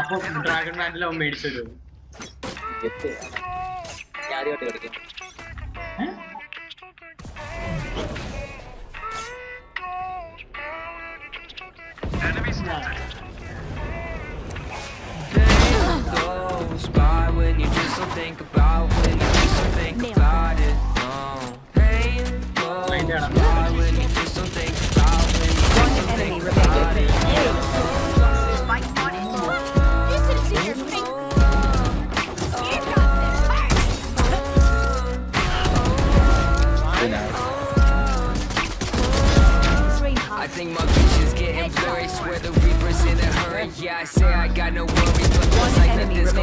അപ്പൊ dragon mantle അവൻ മേടിച്ചു തരും എത്തി ഞാൻ ആദ്യമായിട്ട് കളിക്കും goes by when you just don't think about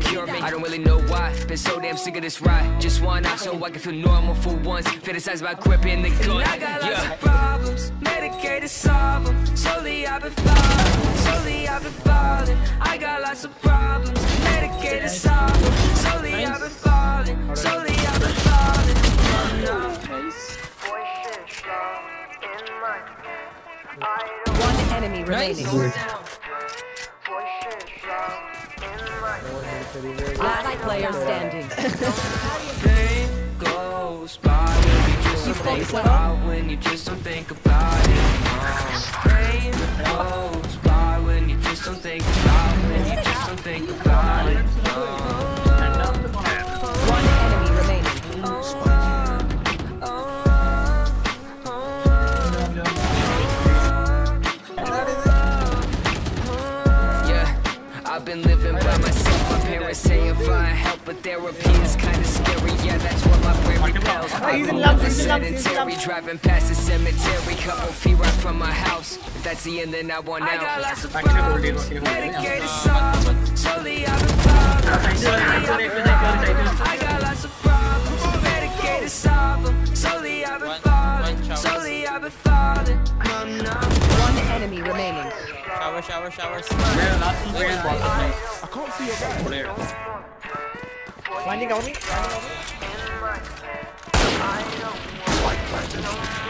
nothing's gonna cure me. I don't really know why. Been so damn sick of this ride. Just one out so I can feel normal for once. Fantasize about gripping the gun. I got lots of problems, medicated solve them. Slowly I've been falling, slowly I've been falling. I got lots of problems, medicated solve them. Slowly I've been falling, slowly I've been falling. Oh, no. One enemy remaining. Last player standing. Pain goes by you just don't think about when you just don't think about it. No. Goes by when you just don't think about when you just don't think about it. One enemy remaining. Yeah, I've been living by myself parents say if I help, but therapy is kinda scary. Yeah, that's what my brain repels. I'm over sedentary, driving past the cemetery, couple feet right from my house. If that's the end, then I want out. I got lots of problems, shower, shower, shower. Where? Where? I can't see your guy. Over there. Finding on me. Don't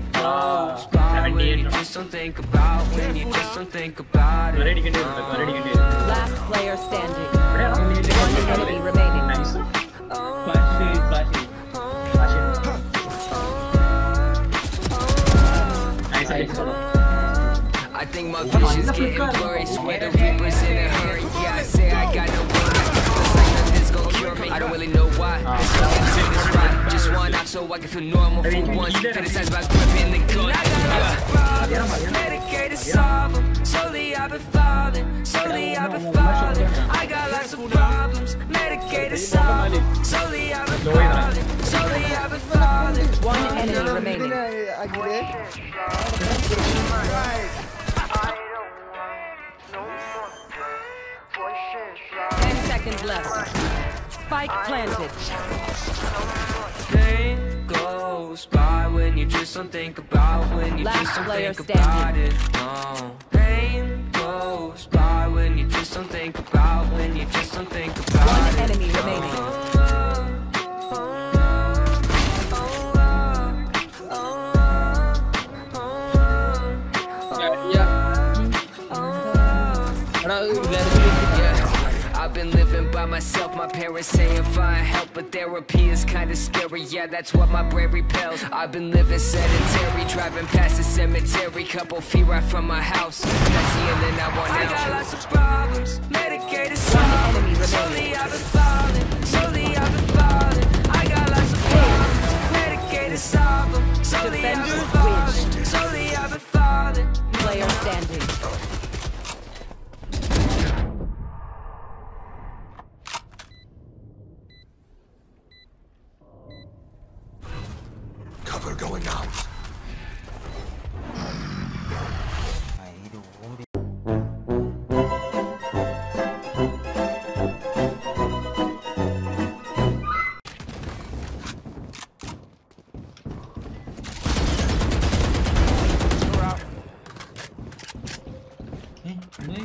just don't think about when you just don't think about it. Last player standing. One enemy remaining. I think my vision's getting blurry. Swear the reaper's in a hurry. Yeah, I say I got no way. Feels like nothing's gonna cure me. I don't really know why. Ah. Been so into this. Just one out so I can feel normal for once. Fantasize about gripping the gun. Yeah. Medicated solve 'em. Slowly I've been falling. Slowly I've been falling. I got lots of problems. Medicated solve 'em. Slowly I've been falling. Slowly I've been falling. One enemy remaining. Ten seconds left. Spike planted. Pain goes by when you just don't think about when you Last just don't think about it. Pain goes by when you just don't think about when you just don't think about it. myself My parents say I find help But therapy is kinda scary. Yeah, that's what my brain repels. I've been living sedentary Driving past the cemetery. Couple feet right from my house. That's the end and I want out I got lots of problems Medicated solid Slowly I've been falling.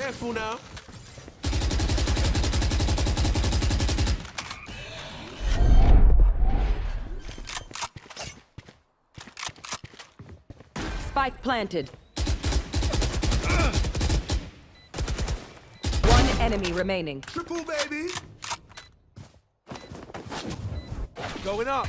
Careful now. Spike planted. One enemy remaining. Triple baby. Going up.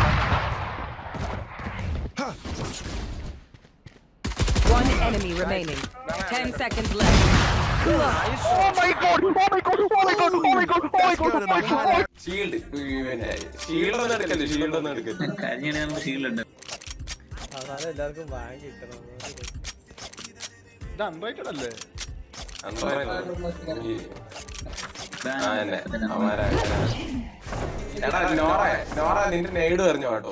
One enemy remaining. 10 seconds left. My highlight. Shield പിന്നെ shield ഒന്നും എടുക്കല്ലേ? Shield ഒന്നും എടുക്കല്ലേ? Shield അതാണ് എല്ലാവർക്കും വാങ്ങി കിട്ടണം ഇത് അൺറൈറ്റഡ് അല്ലേ എടാ നോറ നോറ നിന്റെ നെയ്ഡ് പറഞ്ഞു കേട്ടോ.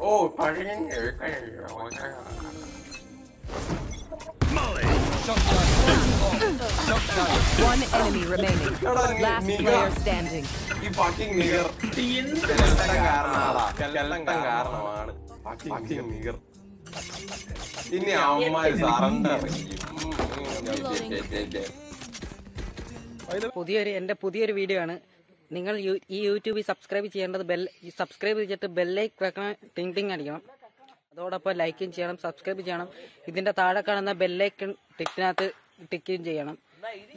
ഓ കാരണമാണ്. ഇനി അമ്മ സറണ്ടർ പുതിയൊരു എന്റെ പുതിയൊരു വീഡിയോ ആണ്. നിങ്ങൾ ഈ യൂട്യൂബിൽ സബ്സ്ക്രൈബ് ചെയ്യേണ്ടത് ബെൽ സബ്സ്ക്രൈബ് ചെയ്തിട്ട് ബെല്ലൈക്ക് വെക്കണം ടിങ് ടിങ് അടിക്കണം. അതോടൊപ്പം ലൈക്കും ചെയ്യണം സബ്സ്ക്രൈബ് ചെയ്യണം. ഇതിന്റെ താഴെ കാണുന്ന ബെല്ലൈക്കൺ ടിക്കിനകത്ത് ടിക്കും ചെയ്യണം.